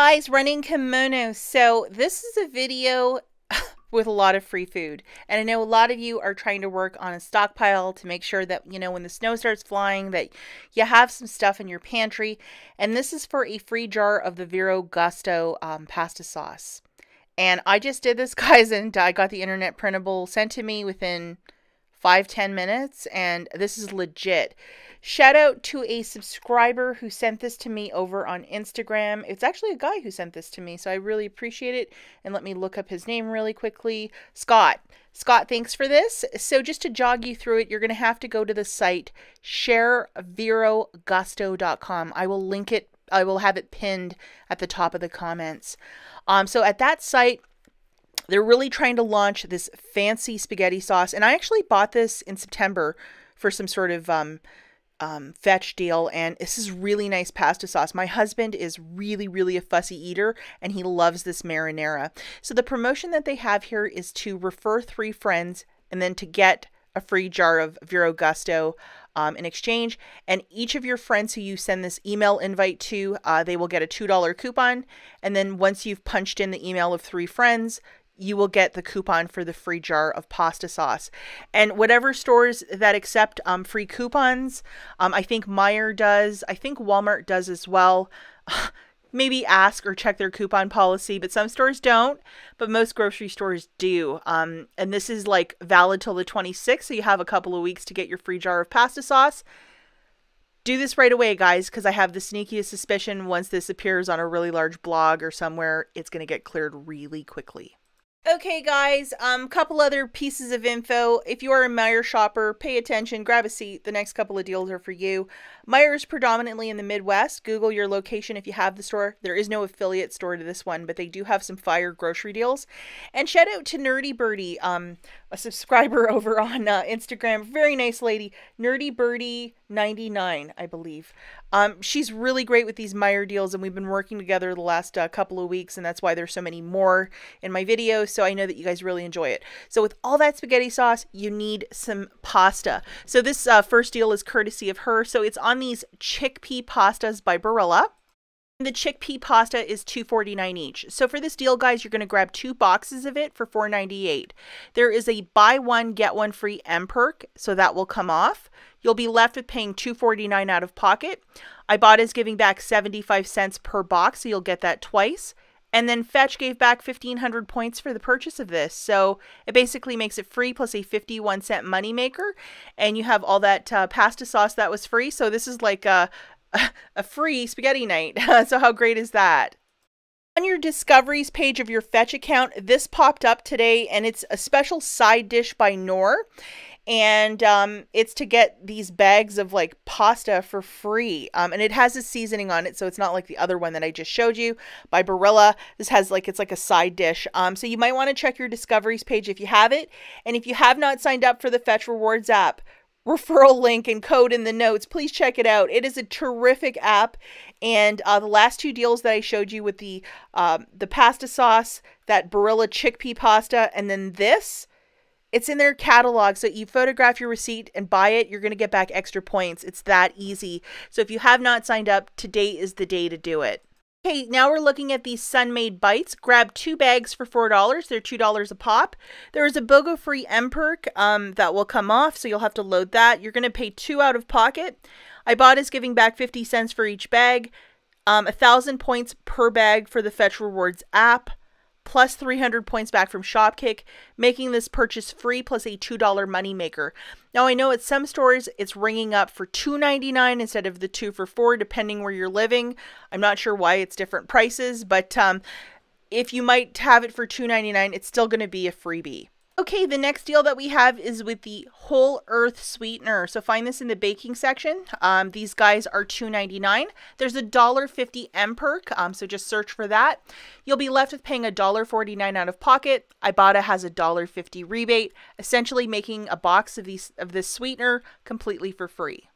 Guys, running kimono. So this is a video with a lot of free food. And I know a lot of you are trying to work on a stockpile to make sure that, you know, when the snow starts flying, that you have some stuff in your pantry. And this is for a free jar of the Vero Gusto um, pasta sauce. And I just did this, guys, and I got the internet printable sent to me within five ten minutes. And this is legit. Shout out to a subscriber who sent this to me over on Instagram. It's actually a guy who sent this to me, so I really appreciate it. And let me look up his name really quickly Scott. Scott, thanks for this. So, just to jog you through it, you're going to have to go to the site shareverogusto.com. I will link it, I will have it pinned at the top of the comments. Um, so, at that site, they're really trying to launch this fancy spaghetti sauce. And I actually bought this in September for some sort of um, um, fetch deal and this is really nice pasta sauce. My husband is really, really a fussy eater and he loves this marinara. So the promotion that they have here is to refer three friends and then to get a free jar of Vero Gusto um, in exchange. And each of your friends who you send this email invite to, uh, they will get a $2 coupon. And then once you've punched in the email of three friends, you will get the coupon for the free jar of pasta sauce. And whatever stores that accept um, free coupons, um, I think Meijer does, I think Walmart does as well. Maybe ask or check their coupon policy, but some stores don't, but most grocery stores do. Um, and this is like valid till the 26th, so you have a couple of weeks to get your free jar of pasta sauce. Do this right away, guys, because I have the sneakiest suspicion once this appears on a really large blog or somewhere, it's going to get cleared really quickly. Okay, guys, um, couple other pieces of info. If you are a Meijer shopper, pay attention, grab a seat. The next couple of deals are for you. Meijer is predominantly in the Midwest. Google your location if you have the store. There is no affiliate store to this one, but they do have some fire grocery deals. And shout out to Nerdy Birdie, um, a subscriber over on uh, Instagram. Very nice lady, Nerdy Birdie 99, I believe. Um, she's really great with these Meijer deals, and we've been working together the last uh, couple of weeks, and that's why there's so many more in my videos. So I know that you guys really enjoy it. So with all that spaghetti sauce, you need some pasta. So this uh, first deal is courtesy of her. So it's on these chickpea pastas by Barilla. The chickpea pasta is $2.49 each. So for this deal, guys, you're going to grab two boxes of it for $4.98. There is a buy one, get one free M perk, so that will come off. You'll be left with paying $2.49 out of pocket. Ibotta is giving back 75 cents per box, so you'll get that twice. And then Fetch gave back 1,500 points for the purchase of this. So it basically makes it free plus a 51 cent moneymaker. And you have all that uh, pasta sauce that was free. So this is like a, a free spaghetti night. so how great is that? On your discoveries page of your Fetch account, this popped up today and it's a special side dish by Knorr. And um, it's to get these bags of like pasta for free. Um, and it has a seasoning on it, so it's not like the other one that I just showed you by Barilla. This has like, it's like a side dish. Um, so you might want to check your discoveries page if you have it. And if you have not signed up for the Fetch Rewards app, referral link and code in the notes. Please check it out. It is a terrific app. And uh, the last two deals that I showed you with the uh, the pasta sauce, that Barilla chickpea pasta, and then this, it's in their catalog. So you photograph your receipt and buy it, you're going to get back extra points. It's that easy. So if you have not signed up, today is the day to do it. Okay, now we're looking at these Sun-Maid Bites. Grab two bags for $4. They're $2 a pop. There is a BOGO free M perk um, that will come off, so you'll have to load that. You're going to pay two out of pocket. Ibotta is giving back 50 cents for each bag. Um, 1,000 points per bag for the Fetch Rewards app plus 300 points back from Shopkick, making this purchase free plus a $2 moneymaker. Now, I know at some stores it's ringing up for $2.99 instead of the 2 for 4 depending where you're living. I'm not sure why it's different prices, but um, if you might have it for $2.99, it's still going to be a freebie. Okay, the next deal that we have is with the Whole Earth Sweetener. So find this in the baking section. Um, these guys are $2.99. There's a $1.50 M perk, um, so just search for that. You'll be left with paying $1.49 out of pocket. Ibotta has a $1.50 rebate, essentially making a box of these of this sweetener completely for free.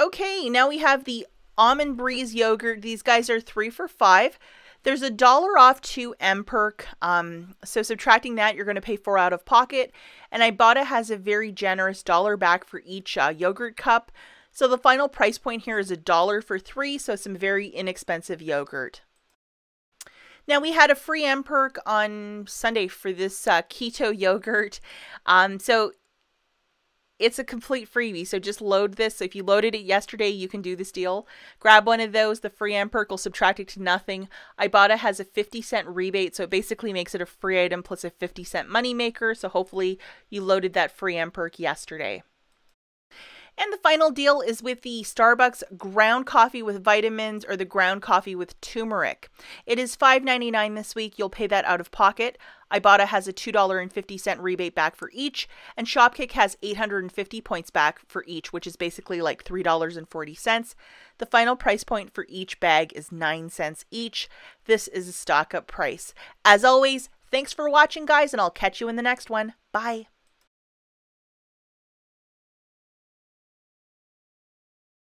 Okay, now we have the Almond Breeze yogurt. These guys are three for five. There's a dollar off to M perk. Um, so subtracting that, you're going to pay four out of pocket. And Ibotta has a very generous dollar back for each uh, yogurt cup. So the final price point here is a dollar for three. So some very inexpensive yogurt. Now we had a free M perk on Sunday for this uh, keto yogurt. Um, so it's a complete freebie. So just load this. So if you loaded it yesterday, you can do this deal. Grab one of those. The free M perk will subtract it to nothing. Ibotta has a 50 cent rebate, so it basically makes it a free item plus a 50 cent money maker. So hopefully you loaded that free M perk yesterday. And the final deal is with the Starbucks ground coffee with vitamins or the ground coffee with turmeric. It is $5.99 this week. You'll pay that out of pocket. Ibotta has a $2.50 rebate back for each, and Shopkick has 850 points back for each, which is basically like $3.40. The final price point for each bag is 9 cents each. This is a stock up price. As always, thanks for watching, guys, and I'll catch you in the next one. Bye.